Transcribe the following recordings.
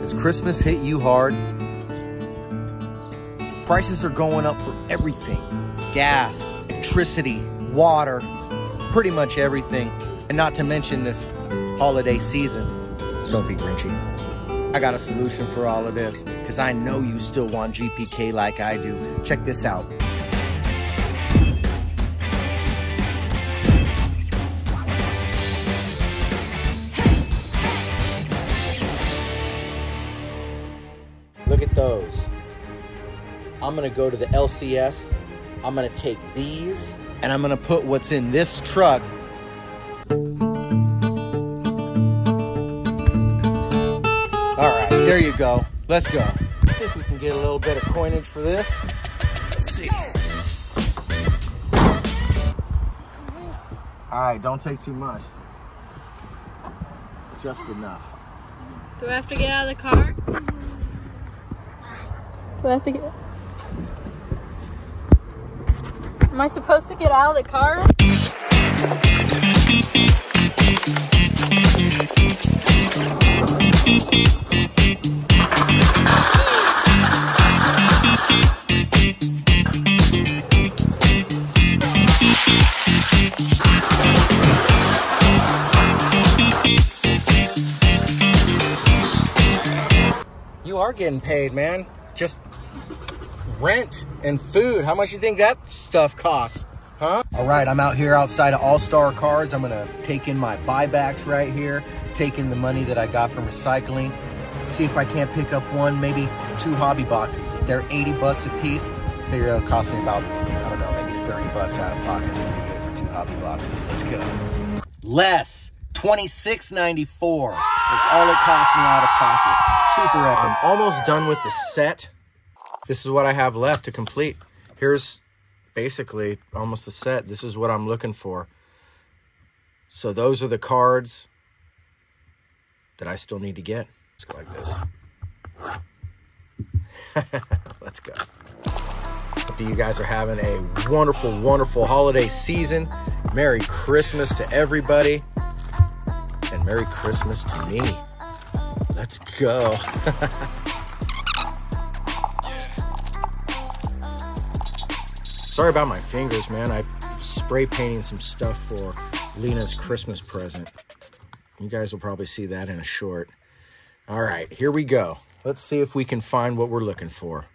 Has Christmas hit you hard? Prices are going up for everything gas, electricity, water, pretty much everything. And not to mention this holiday season. Don't be grinchy. I got a solution for all of this because I know you still want GPK like I do. Check this out. I'm gonna go to the LCS. I'm gonna take these and I'm gonna put what's in this truck. All right, there you go. Let's go. I think we can get a little bit of coinage for this. Let's see. All right, don't take too much. Just enough. Do I have to get out of the car? Do I have to get. Am I supposed to get out of the car? You are getting paid, man. Just rent and food. How much you think that stuff costs? Huh? All right, I'm out here outside of All Star Cards. I'm gonna take in my buybacks right here, take in the money that I got from recycling, see if I can't pick up one, maybe two hobby boxes. If they're 80 bucks a piece, figure it'll cost me about, I don't know, maybe 30 bucks out of pocket. Good for two hobby boxes. Let's go. Less. 26.94 is all it cost me out of pocket. Super epic. I'm almost done with the set. This is what I have left to complete. Here's basically almost the set. This is what I'm looking for. So those are the cards that I still need to get. Let's go like this. Let's go. Hope you guys are having a wonderful, wonderful holiday season. Merry Christmas to everybody. And Merry Christmas to me. Let's go. Sorry about my fingers, man. I spray painting some stuff for Lena's Christmas present. You guys will probably see that in a short. All right, here we go. Let's see if we can find what we're looking for.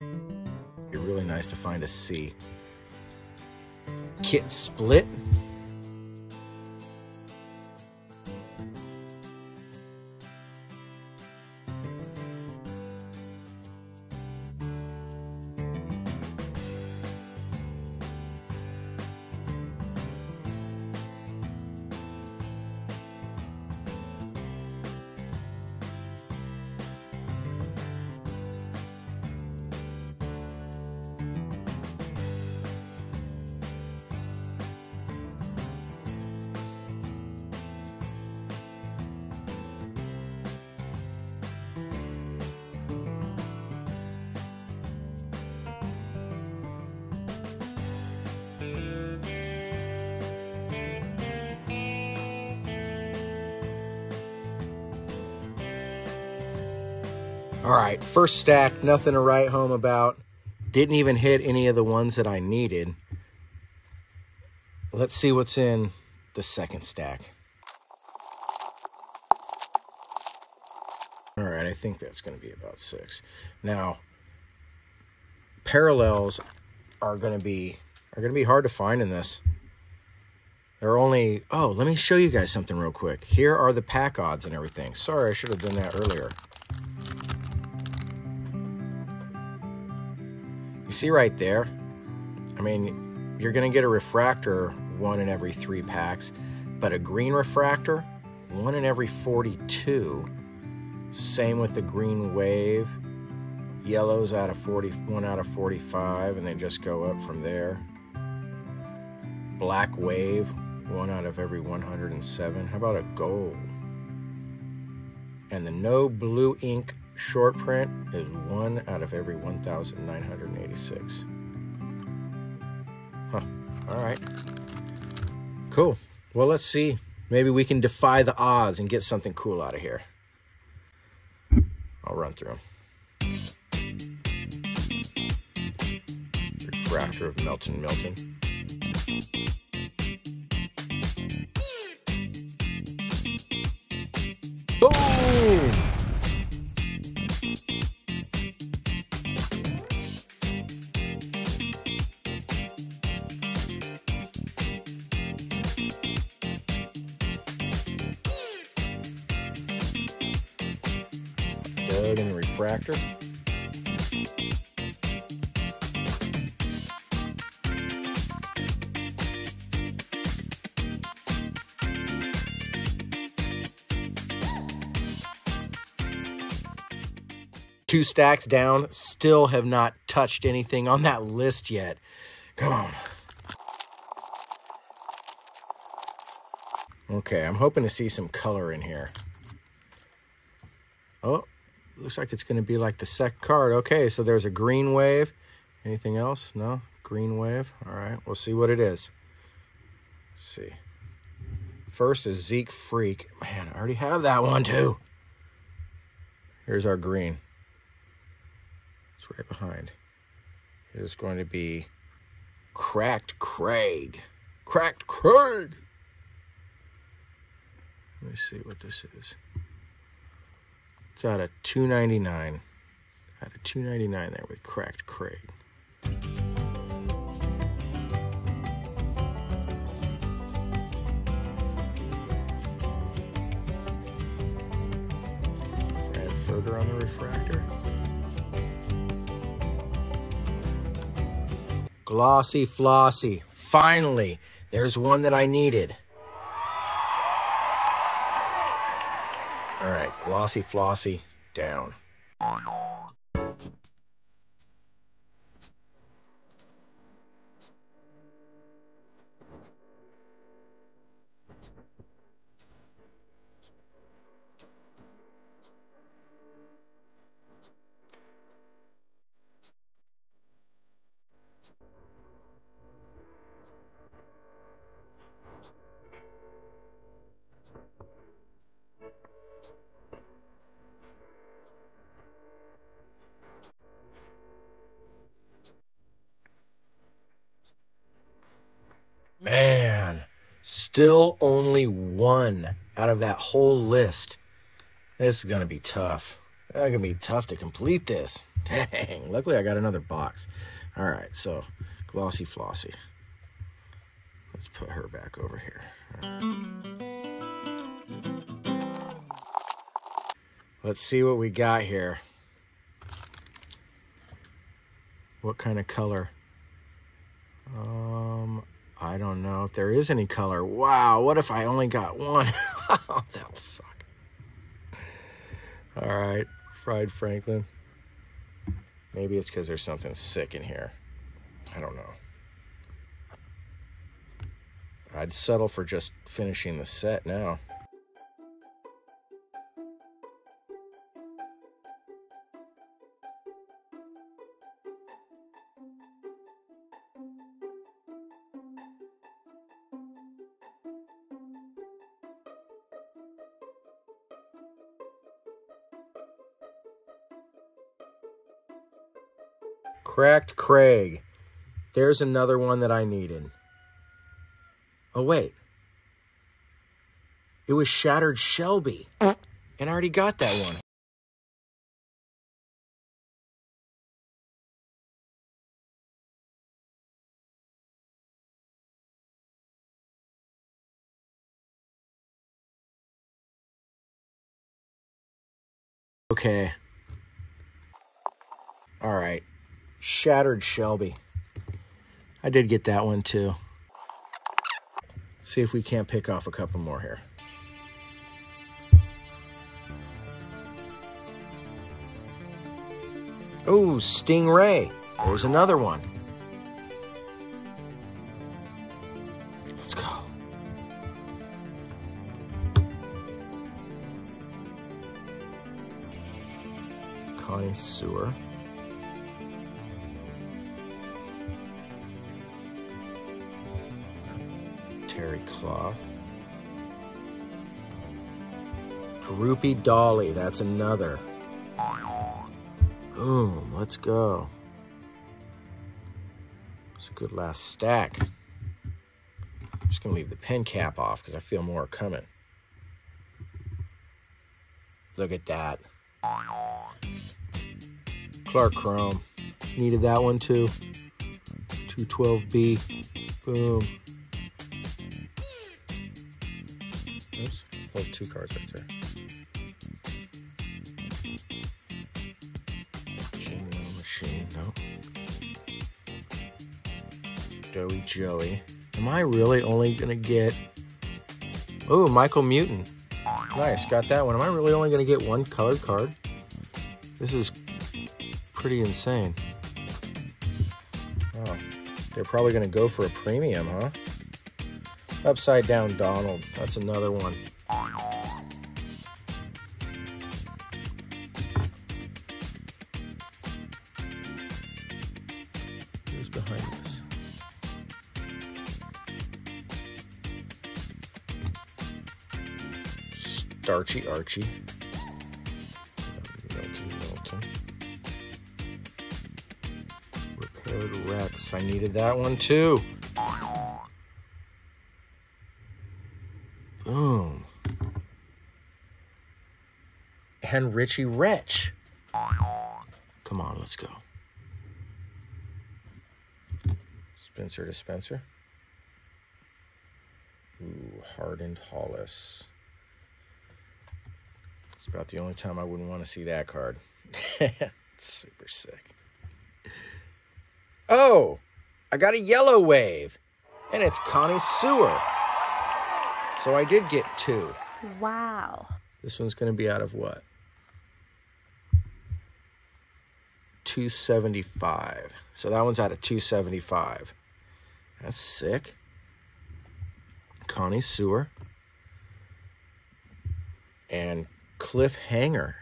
It'd be really nice to find a C. Kit split. All right, first stack, nothing to write home about. Didn't even hit any of the ones that I needed. Let's see what's in the second stack. All right, I think that's going to be about six. Now, parallels are going to be are going to be hard to find in this. There are only oh, let me show you guys something real quick. Here are the pack odds and everything. Sorry, I should have done that earlier. You see right there? I mean, you're going to get a refractor one in every three packs, but a green refractor one in every 42. Same with the green wave. Yellows out of 40, one out of 45, and they just go up from there. Black wave, one out of every 107. How about a gold? And the no blue ink short print is one out of every 1,986. Huh. All right. Cool. Well, let's see. Maybe we can defy the odds and get something cool out of here. I'll run through them. Refractor of Melted Milton. Two stacks down, still have not touched anything on that list yet. Come on. Okay, I'm hoping to see some color in here. Oh, looks like it's going to be like the sec card. Okay, so there's a green wave. Anything else? No? Green wave. All right, we'll see what it is. Let's see. First is Zeke Freak. Man, I already have that one too. Here's our green. It's right behind. It is going to be Cracked Craig. Cracked Craig. Let me see what this is. It's out of 299. Out of 299 there with Cracked Craig. Frankfurter on the refractor. Glossy Flossy. Finally, there's one that I needed. Glossy Flossy down. Still only one out of that whole list. This is going to be tough. It's going to be tough to complete this. Dang, luckily I got another box. All right, so Glossy Flossy. Let's put her back over here. Let's see what we got here. What kind of color? Um, I don't know if there is any color. Wow, what if I only got one? That'll suck. All right, fried Franklin. Maybe it's because there's something sick in here. I don't know. I'd settle for just finishing the set now. Cracked Craig. There's another one that I needed. Oh, wait. It was Shattered Shelby. And I already got that one. Okay. All right. Shattered Shelby. I did get that one too. See if we can't pick off a couple more here. Oh, Stingray. There's another one. Let's go. Connie cloth. Droopy Dolly, that's another. Boom, let's go. It's a good last stack. I'm just gonna leave the pen cap off because I feel more coming. Look at that. Clark Chrome. Needed that one too. 212B. Boom. Oops. Oh, two cards right there. No machine, no. Joey Joey. Am I really only gonna get. Oh, Michael Mutant. Nice, got that one. Am I really only gonna get one colored card? This is pretty insane. Oh, they're probably gonna go for a premium, huh? Upside down Donald. That's another one. Who's behind this? Starchy Archie. Rex. I needed that one too. Boom. And Richie Rich. Come on, let's go. Spencer Dispenser. Ooh, hardened Hollis. It's about the only time I wouldn't want to see that card. super sick. Oh, I got a yellow wave, and it's Connie Sewer. So I did get two. Wow. This one's going to be out of what? 275. So that one's out of 275. That's sick. Connie Sewer. And Cliffhanger.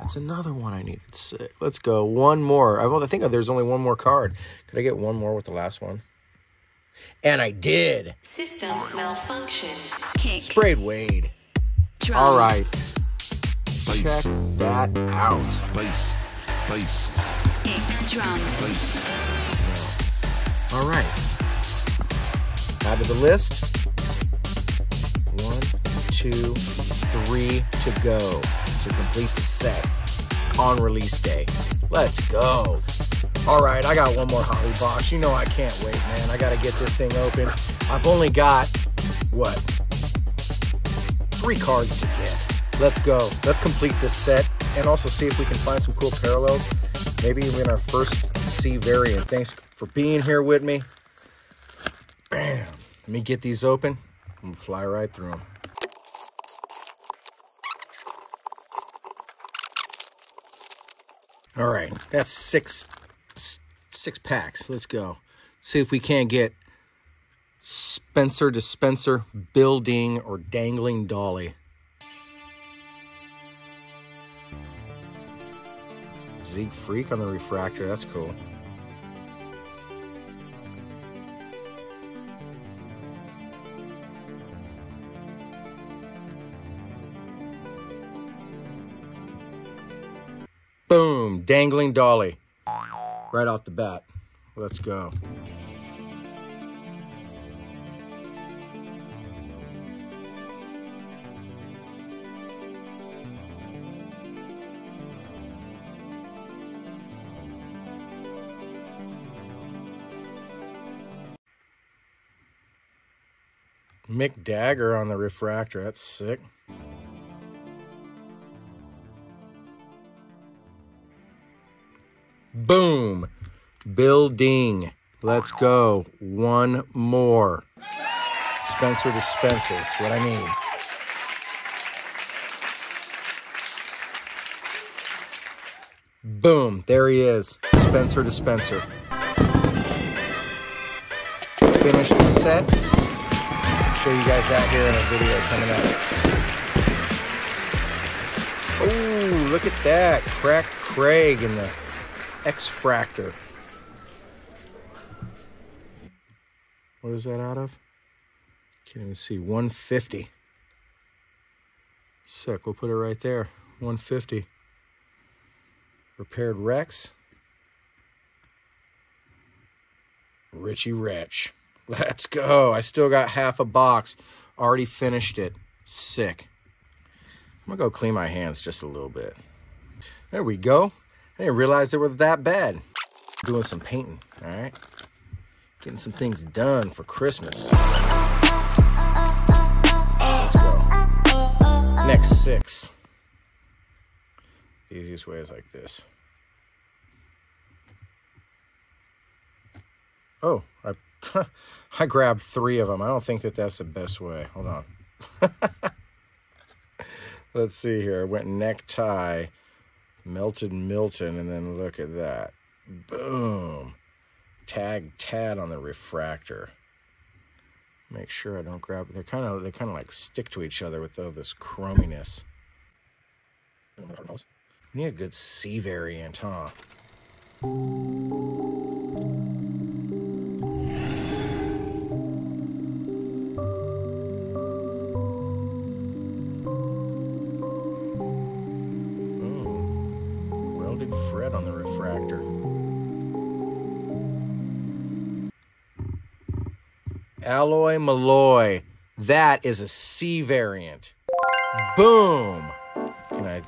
That's another one I needed. Sick. Let's go. One more. I think there's only one more card. Could I get one more with the last one? And I did. System malfunction. Kick. Sprayed Wade. Drum. All right. Bass. Check that out. Bass. Bass. Drum. Bass. All right. Add to the list. One, two, three to go to complete the set on release day. Let's go. All right, I got one more hobby box. You know I can't wait, man. I got to get this thing open. I've only got, what, three cards to get. Let's go. Let's complete this set and also see if we can find some cool parallels. Maybe even our first C variant. Thanks for being here with me. Bam. Let me get these open and fly right through them. All right, that's six six packs. Let's go. Let's see if we can't get Spencer dispenser building or dangling dolly. Zeke Freak on the refractor. That's cool. Boom, dangling dolly. Right off the bat. Let's go. Mick Dagger on the refractor. That's sick. Boom. Building. Let's go. One more. Spencer Dispenser. That's what I need. Boom. There he is. Spencer Dispenser. Finish the set. Show you guys that here in a video coming up. Oh, look at that. Crack Craig in the X-Fractor. What is that out of? Can't even see 150. Sick. We'll put it right there. 150. Repaired Rex. Richie Rich. Let's go. I still got half a box. Already finished it. Sick. I'm gonna go clean my hands just a little bit. There we go. I didn't realize they were that bad. Doing some painting, all right? Getting some things done for Christmas. Let's go. Next six. The easiest way is like this. Oh, I, I grabbed three of them. I don't think that that's the best way. Hold on. Let's see here. I went necktie, melted Milton, and then look at that. Boom. Tag Tad on the refractor. Make sure I don't grab. They're kind of they kind of like stick to each other with all this chrominess. We need a good C variant, huh? Alloy Malloy. That is a C variant. Boom. Can I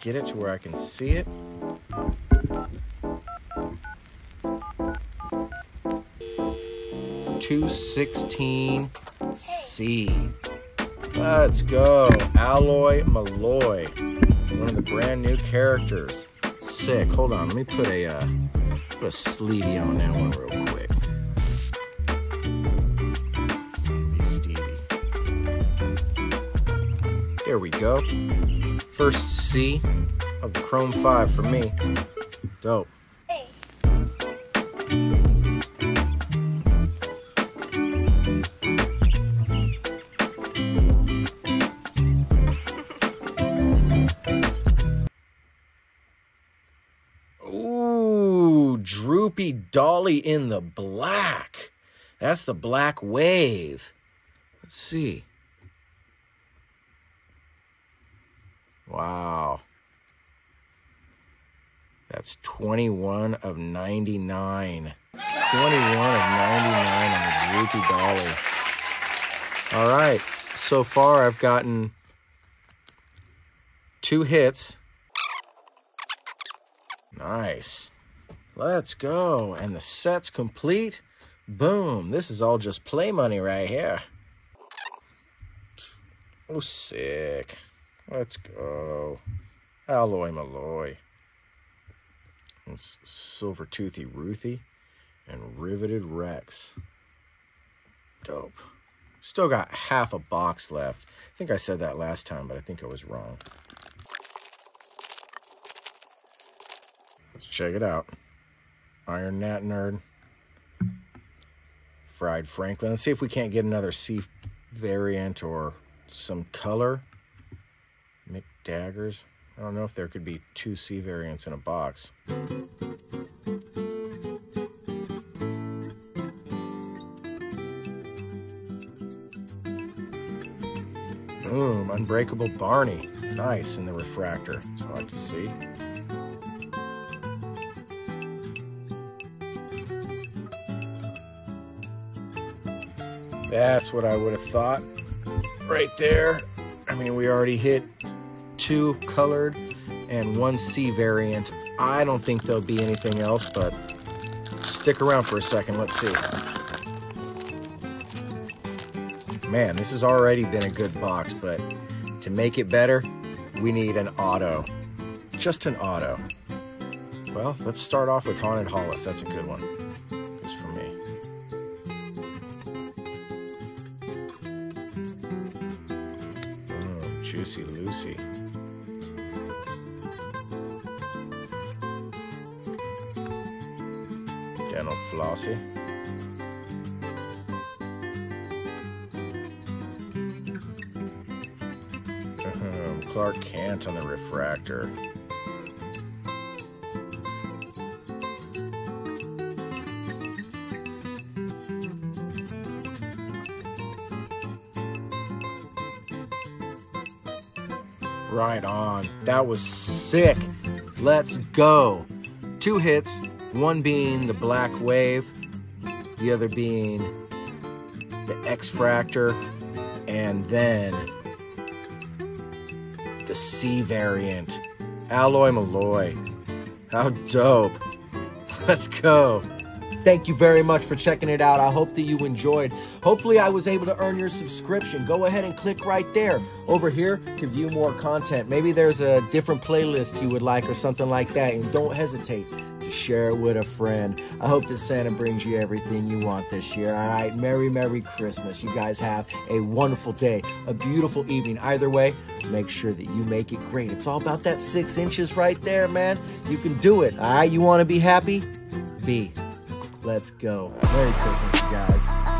get it to where I can see it? Two sixteen C. Let's go. Alloy Malloy. One of the brand new characters. Sick. Hold on. Let me put a uh, put a sleevey on that one real quick. Sleevey Stevie. There we go. First C of the Chrome 5 for me. Dope. Ooh, Dolly in the black. That's the black wave. Let's see. Wow. That's 21 of 99. 21 of 99 on the Droopy Dolly. All right. So far, I've gotten two hits. Nice. Let's go. And the set's complete. Boom. This is all just play money right here. Oh, sick. Let's go. Alloy Malloy. And Silver Toothy Ruthie. And Riveted Rex. Dope. Still got half a box left. I think I said that last time, but I think I was wrong. Let's check it out. Iron Nat Nerd. Fried Franklin. Let's see if we can't get another C variant or some color. Mick Daggers. I don't know if there could be two C variants in a box. Boom, Unbreakable Barney. Nice in the refractor. That's what I like to see. That's what I would have thought right there. I mean, we already hit two colored and one C variant. I don't think there'll be anything else, but stick around for a second. Let's see. Man, this has already been a good box, but to make it better, we need an auto. Just an auto. Well, let's start off with Haunted Hollis. That's a good one. saucy. Um, Clark Kent on the refractor. Right on. That was sick. Let's go. Two hits, one being the Black Wave, the other being the X Fractor, and then the C variant. Alloy Malloy. How dope. Let's go. Thank you very much for checking it out. I hope that you enjoyed. Hopefully, I was able to earn your subscription. Go ahead and click right there over here to view more content. Maybe there's a different playlist you would like or something like that. And don't hesitate share it with a friend. I hope that Santa brings you everything you want this year. All right. Merry, Merry Christmas. You guys have a wonderful day, a beautiful evening. Either way, make sure that you make it great. It's all about that six inches right there, man. You can do it. All right. You want to be happy? Be. Let's go. Merry Christmas, you guys.